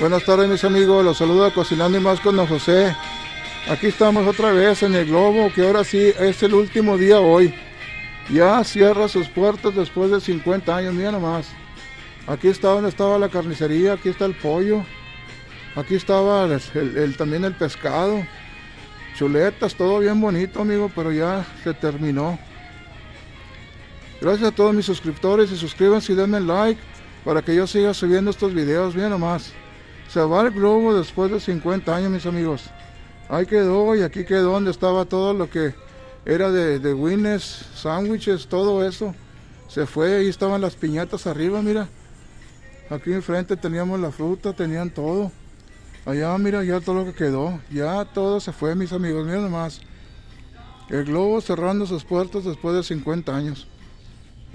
Buenas tardes mis amigos, los saluda Cocinando y más con don José. Aquí estamos otra vez en el globo, que ahora sí es el último día hoy. Ya cierra sus puertas después de 50 años, mira nomás. Aquí está donde estaba la carnicería, aquí está el pollo. Aquí estaba también el pescado. Chuletas, todo bien bonito, amigo, pero ya se terminó. Gracias a todos mis suscriptores y suscríbanse y denme like para que yo siga subiendo estos videos. Bien nomás. Se va el globo después de 50 años, mis amigos. Ahí quedó y aquí quedó donde estaba todo lo que era de, de Winnes, sándwiches, todo eso. Se fue, ahí estaban las piñatas arriba, mira. Aquí enfrente teníamos la fruta, tenían todo. Allá, mira, ya todo lo que quedó. Ya todo se fue, mis amigos. Mira nomás. El globo cerrando sus puertas después de 50 años.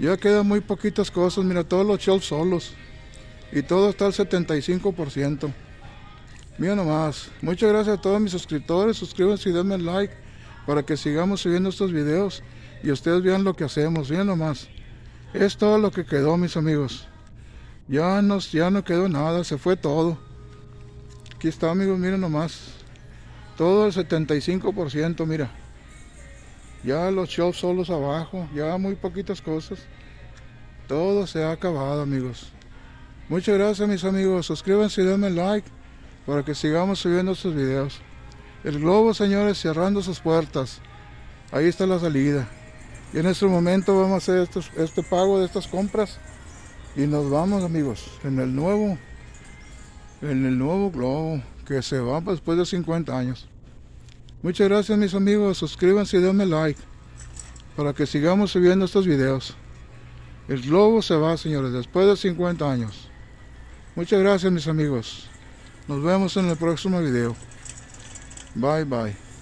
Ya quedan muy poquitas cosas. Mira, todos los shelves solos. Y todo está al 75%. Mira nomás. Muchas gracias a todos mis suscriptores. Suscríbanse y denme like para que sigamos subiendo estos videos y ustedes vean lo que hacemos. Mira nomás. Es todo lo que quedó, mis amigos. Ya, nos, ya no quedó nada. Se fue todo. Aquí está, amigos. Miren nomás. Todo el 75%, mira. Ya los shows solos abajo. Ya muy poquitas cosas. Todo se ha acabado, amigos. Muchas gracias mis amigos, suscríbanse y denme like para que sigamos subiendo estos videos. El globo, señores, cerrando sus puertas. Ahí está la salida. Y en este momento vamos a hacer este pago de estas compras. Y nos vamos, amigos, en el nuevo, en el nuevo globo que se va después de 50 años. Muchas gracias mis amigos, suscríbanse y denme like para que sigamos subiendo estos videos. El globo se va, señores, después de 50 años. Muchas gracias mis amigos. Nos vemos en el próximo video. Bye bye.